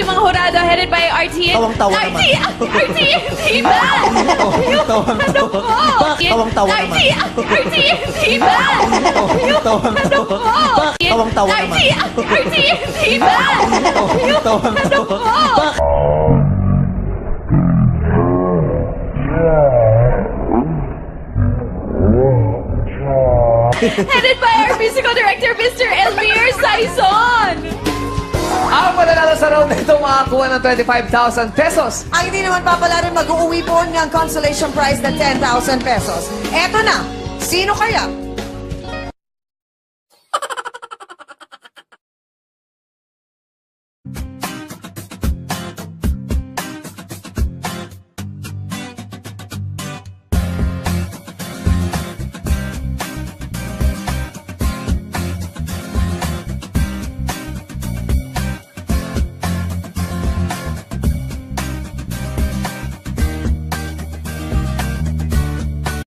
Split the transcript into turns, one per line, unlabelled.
Headed by team.
Tawang-tawa naman.
our team, team!
Tawang-tawa. Tawang-tawa naman?
team, our team, team!
Tawang-tawa. Tawang-tawa naman?
team, our team, team!
Tawang-tawa.
Headed by our musical director, Mr. Elmir Saison!
Mananalo sa round na ito makakuha ng 25,000 pesos.
Ang hindi naman papala rin mag-uuwi po ng consolation prize na 10,000 pesos. Eto na, sino kaya